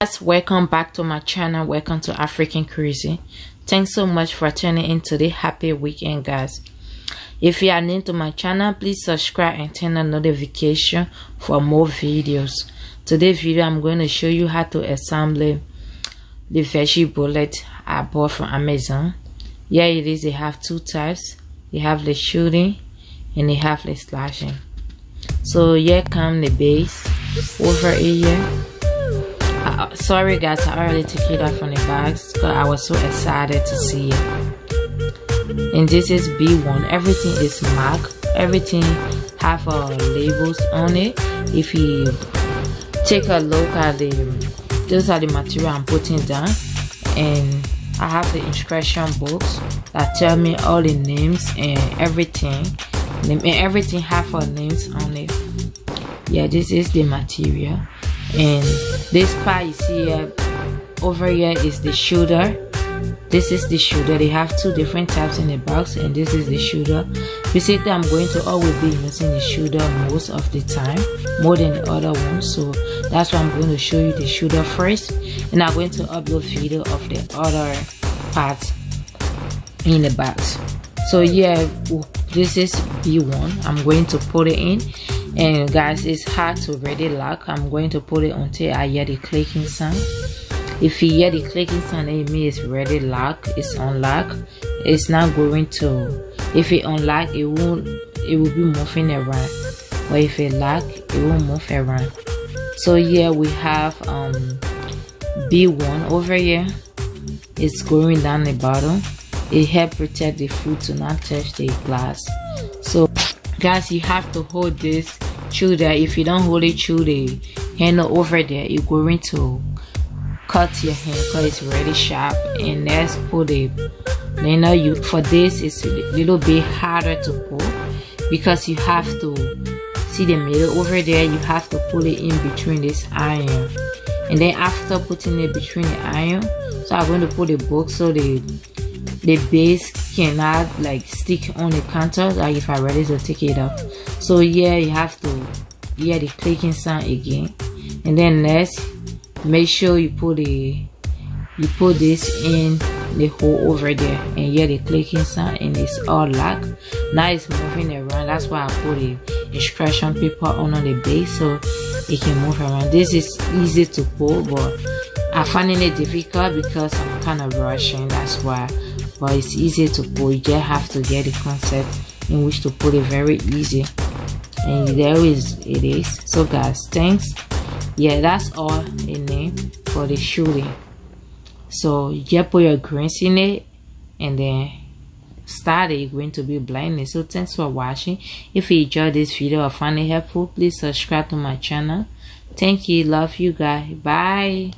guys welcome back to my channel. Welcome to African cuisine. Thanks so much for tuning in today happy weekend guys. If you are new to my channel please subscribe and turn on notification for more videos. Today's video i'm going to show you how to assemble the veggie bullet i bought from amazon. Yeah it is. They have two types. They have the shooting and they have the slashing. So here come the base over here uh, sorry guys i already took it off from the bags because i was so excited to see it. And this is b1 everything is marked. Everything have uh, labels on it. If you take a look at the those are the material i'm putting down. And i have the instruction books that tell me all the names and everything. And everything have our names on it. Yeah this is the material and this part you see here over here is the shoulder. This is the shoulder. They have two different types in the box and this is the shoulder. Basically i'm going to always be using the shoulder most of the time more than the other one. So that's why i'm going to show you the shoulder first and i'm going to upload video of the other parts in the box. So yeah this is b1 i'm going to put it in and guys it's hard to ready lock i'm going to put it until i hear the clicking sound. If you hear the clicking sound it means it's ready lock it's unlock it's not going to if it unlock it won't it will be moving around. But if it lock it won't move around. So here we have um b1 over here. It's going down the bottom. It help protect the food to not touch the glass. So guys you have to hold this through there if you don't hold it through the handle over there you're going to cut your hand because it's really sharp. And let's put it you know you for this it's a little bit harder to pull because you have to see the middle over there. You have to pull it in between this iron. And then after putting it between the iron so i'm going to put the book so the the base cannot like stick on the counter like if I ready to take it off. So yeah you have to hear the clicking sound again. And then next make sure you put the you put this in the hole over there and hear the clicking sound and it's all locked. Now it's moving around. That's why I put the instruction paper on the base so it can move around. This is easy to pull but I'm finding it difficult because I'm kind of rushing. That's why but it's easy to pull you just have to get the concept in which to put it very easy. And there is it is. So guys thanks. Yeah that's all in name for the shooting. So you just put your greens in it and then start it. Going to be blending so thanks for watching. If you enjoyed this video or found it helpful please subscribe to my channel. Thank you. Love you guys. Bye